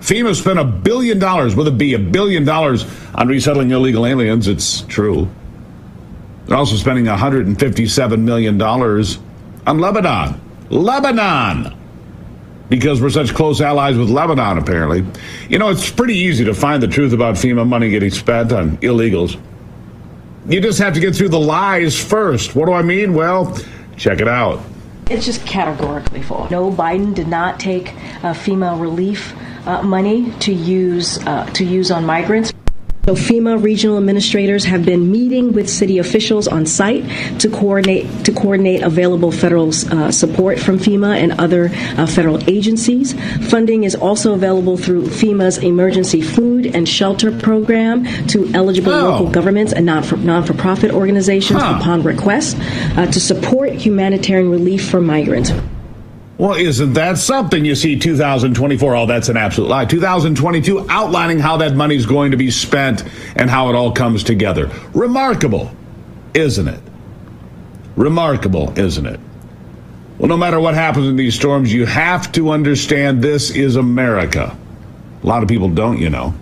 FEMA spent a billion dollars, with a B, a billion dollars on resettling illegal aliens. It's true. They're also spending $157 million on Lebanon. Lebanon! Because we're such close allies with Lebanon, apparently. You know, it's pretty easy to find the truth about FEMA money getting spent on illegals. You just have to get through the lies first. What do I mean? Well, check it out. It's just categorically false. No, Biden did not take uh, FEMA relief uh, money to use uh, to use on migrants. So FEMA regional administrators have been meeting with city officials on site to coordinate to coordinate available federal uh, support from FEMA and other uh, federal agencies. Funding is also available through FEMA's emergency food and shelter program to eligible Oh. local governments and non for, non-for-profit organizations Huh. upon request uh, to support humanitarian relief for migrants. Well, isn't that something? You see, 2024, oh, that's an absolute lie. 2022, outlining how that money's going to be spent and how it all comes together. Remarkable, isn't it? Remarkable, isn't it? Well, no matter what happens in these storms, you have to understand this is America. A lot of people don't, you know.